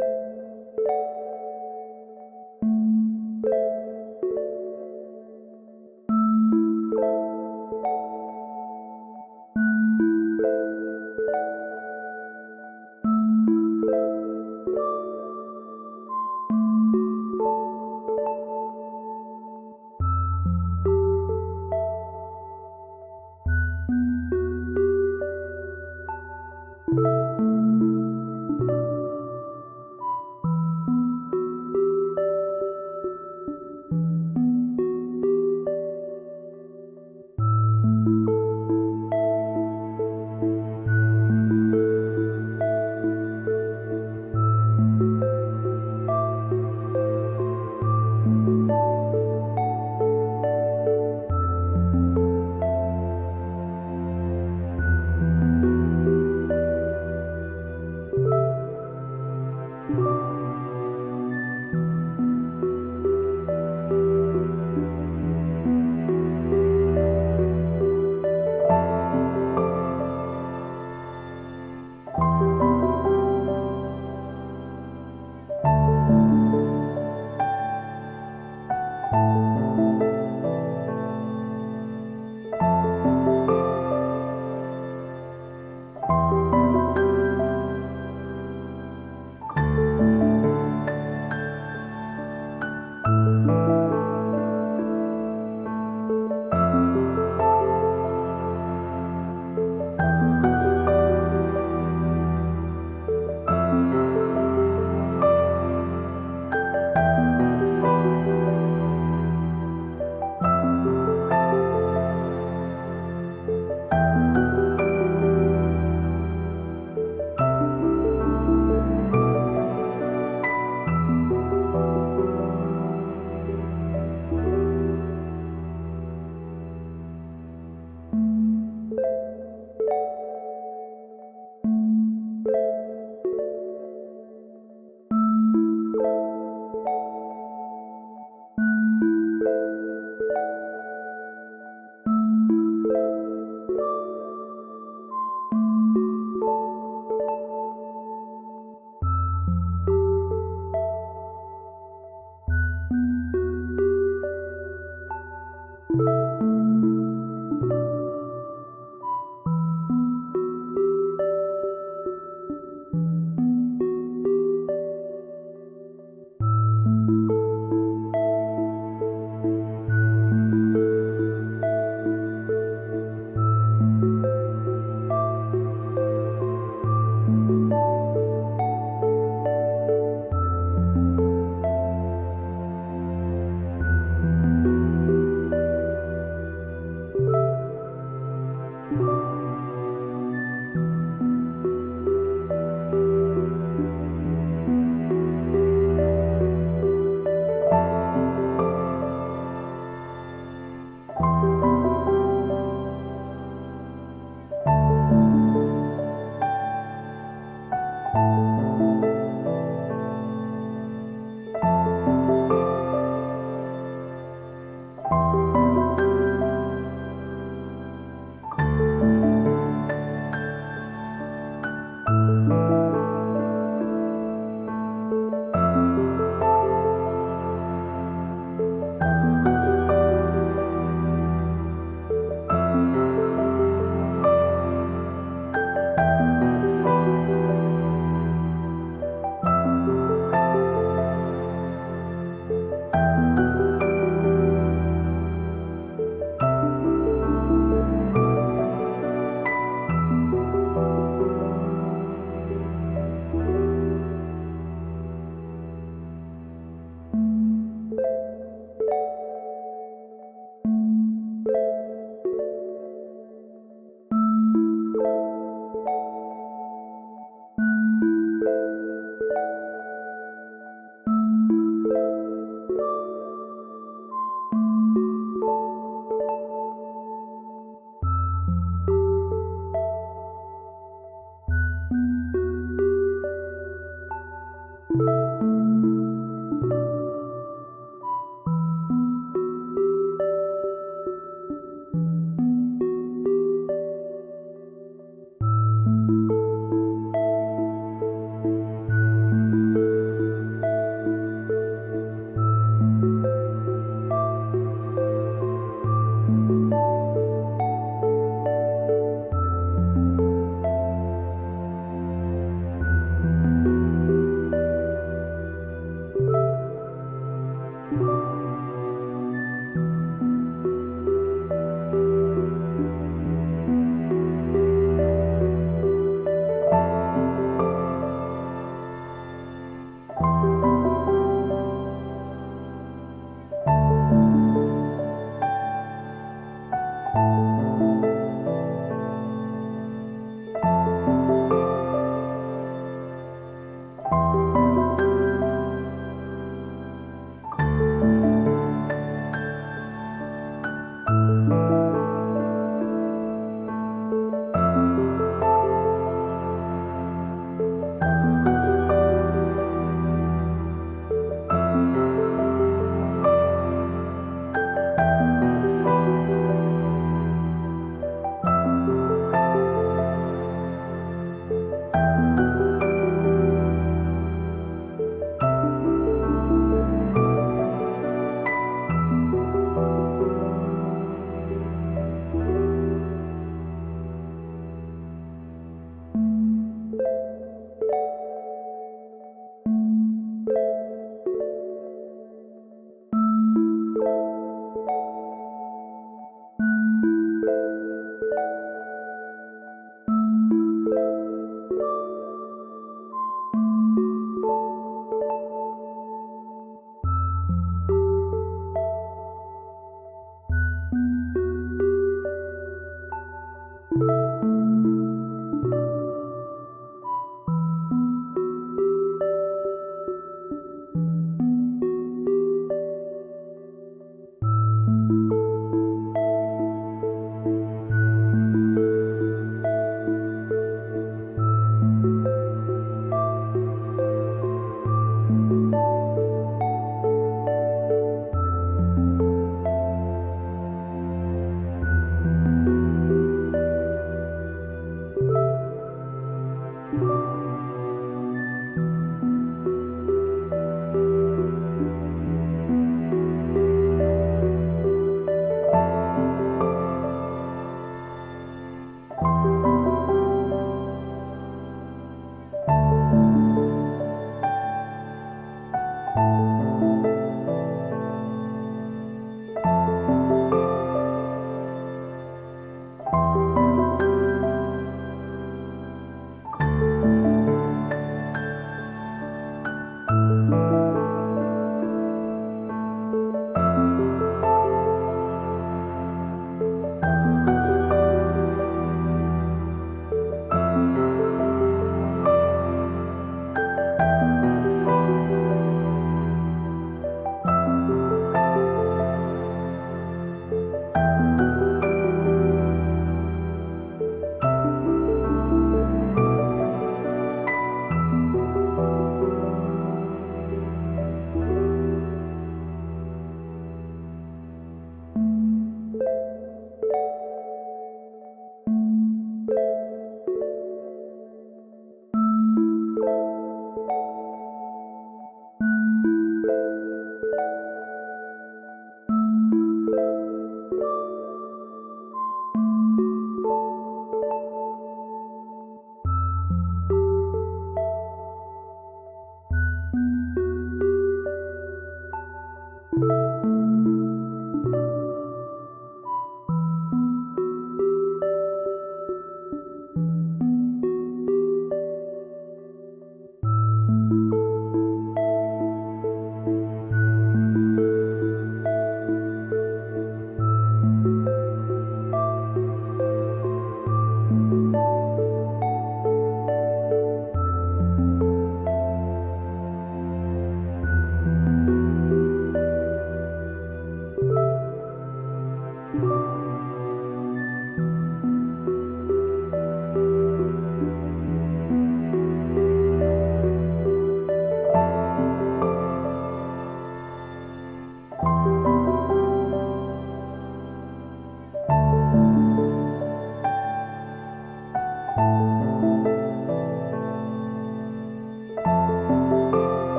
you Música